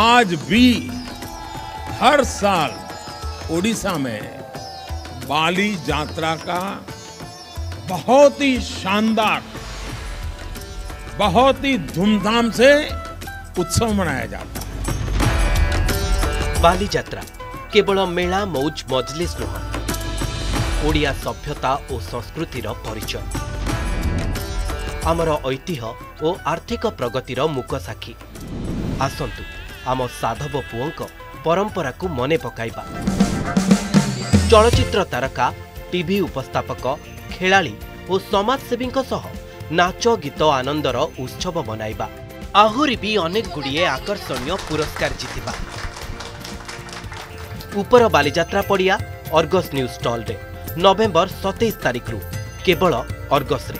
आज भी हर साल ओडिशा में बाली यात्रा का बहुत ही शानदार बहुत ही धूमधाम से उत्सव मनाया जाता है ବାଲିଯାତ୍ରା କେବଳ ମେଳା ମୌଜ ମଜଲିସ୍ ନୁହଁ ଓଡ଼ିଆ ସଭ୍ୟତା ଓ ସଂସ୍କୃତିର ପରିଚୟ ଆମର ଐତିହ୍ୟ ଓ ଆର୍ଥିକ ପ୍ରଗତିର ମୂକ ସାକ୍ଷୀ ଆସନ୍ତୁ ଆମ ସାଧବ ପୁଅଙ୍କ ପରମ୍ପରାକୁ ମନେ ପକାଇବା। ଚଳଚ୍ଚିତ୍ର ତାରକା ଟିଭି ଉପସ୍ଥାପକ ଖେଳାଳି ଓ ସମାଜସେବୀଙ୍କ ସହ ନାଚ ଗୀତ ଆନନ୍ଦର ଉତ୍ସବ ମନାଇବା। ଆହୁରି ବି ଅନେକ ଗୁଡ଼ିଏ ଆକର୍ଷଣୀୟ ପୁରସ୍କାର ଜିତିବା। ଉପର ବାଲିଯାତ୍ରା ପଡ଼ିଆ ଅର୍ଗସ୍ ନ୍ୟୁଜ୍ ଷ୍ଟଲ୍ରେ ନଭେମ୍ବର ସତେଇଶ ତାରିଖରୁ କେବଳ ଅର୍ଗସ୍ରେ।